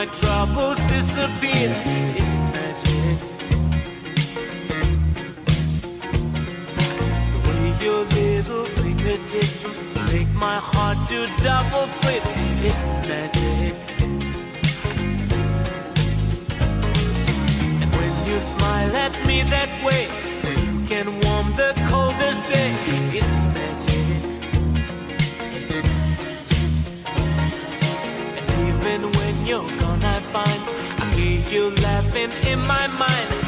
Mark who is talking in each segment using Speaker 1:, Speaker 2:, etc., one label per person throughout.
Speaker 1: my troubles disappear. It's magic. The way your little fingertips make my heart do double flips. It's magic. And when you smile at me that way, you can warm the you laughing in my mind.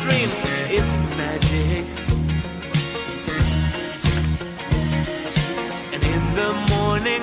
Speaker 1: dreams. It's magic. It's magic, magic. And in the morning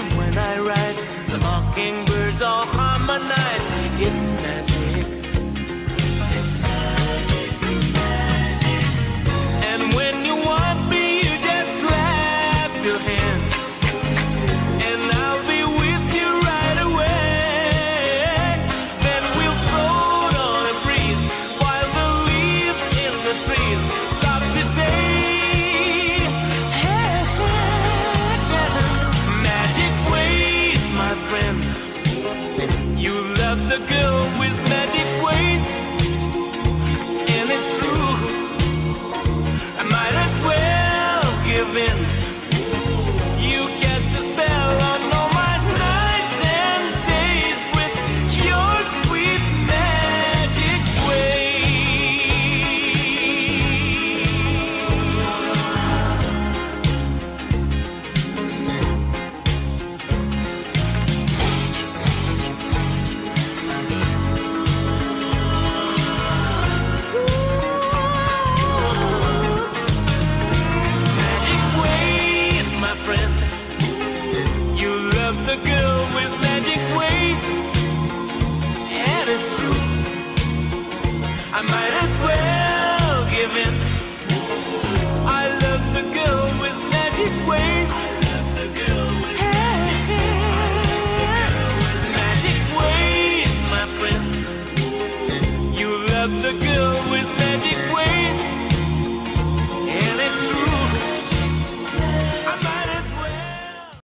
Speaker 1: trees. I might as well.